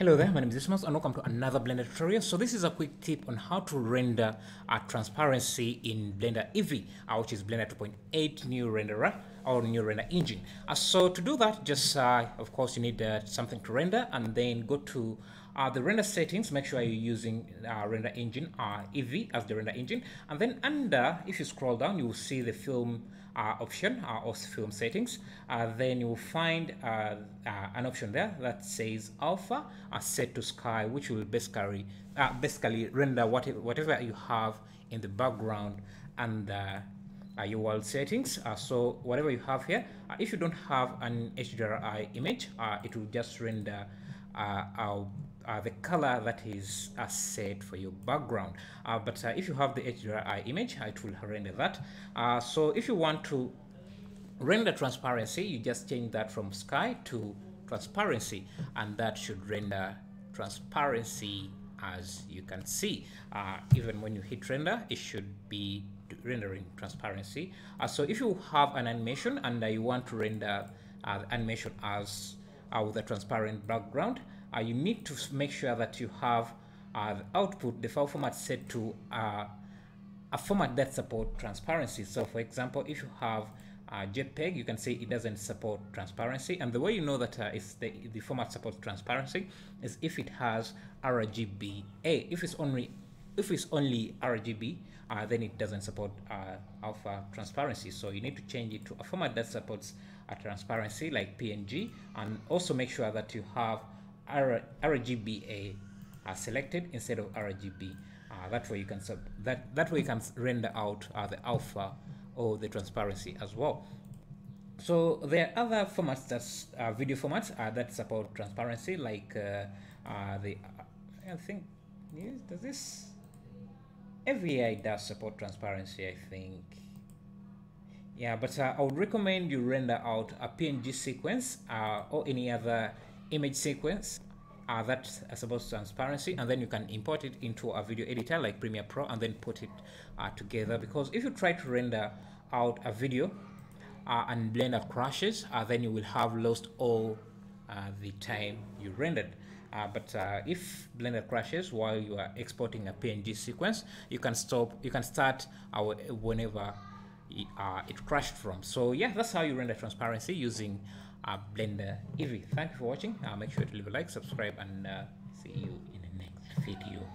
Hello there, my name is Ismas and welcome to another Blender tutorial. So this is a quick tip on how to render a transparency in Blender Eevee, uh, which is Blender 2.8 new renderer or new render engine. Uh, so to do that, just uh, of course you need uh, something to render and then go to uh, the render settings, make sure you're using uh, render engine uh, Eevee as the render engine. And then under, if you scroll down, you will see the film uh, option uh, or film settings. Uh, then you will find uh, uh, an option there that says alpha set to sky, which will basically basically render whatever, whatever you have in the background and uh, your world settings. Uh, so whatever you have here, uh, if you don't have an HDRI image, it will just render uh, the color that is uh, set for your background. Uh, but if you have the HDRI image, it will render that. so if you want to render transparency, you just change that from sky to transparency, and that should render transparency as you can see. Uh, even when you hit render, it should be rendering transparency. Uh, so if you have an animation and uh, you want to render animation as with a transparent background, uh, you need to make sure that you have uh, the output, the file format set to uh, a format that support transparency. So for example, if you have uh, JPEG, you can say it doesn't support transparency. And the way you know that uh, the, the format supports transparency is if it has RGBA. If it's only if it's only RGB, uh, then it doesn't support uh, alpha transparency. So you need to change it to a format that supports a transparency like PNG, and also make sure that you have RGBA are selected instead of RGB. Uh, that way you can sub that that way you can render out uh, the alpha or the transparency as well. So there are other formats that's uh, video formats uh, that support transparency, like uh, uh, the I think does this AVI does support transparency. I think. Yeah, but I would recommend you render out a PNG sequence or any other image sequence uh, that supposed transparency and then you can import it into a video editor like Premiere Pro and then put it uh, together. Because if you try to render out a video uh, and Blender crashes uh, then you will have lost all uh, the time you rendered. Uh, but if Blender crashes while you are exporting a PNG sequence you can stop you can start our whenever it crashed from. So yeah that's how you render transparency using uh, Blender Eevee. Thank you for watching. Uh, make sure to leave a like, subscribe, and uh, see you in the next video.